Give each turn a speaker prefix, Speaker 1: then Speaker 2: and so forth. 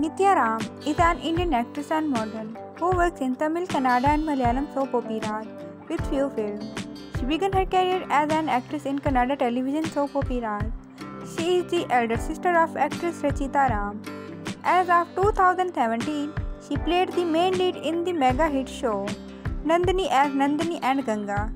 Speaker 1: Nithya Ram is an Indian actress and model who works in Tamil, Kannada, and Malayalam soap operas with few films. She began her career as an actress in Kannada television soap operas. She is the elder sister of actress Rachita Ram. As of 2017, she played the main lead in the mega hit show Nandini as Nandini and Ganga.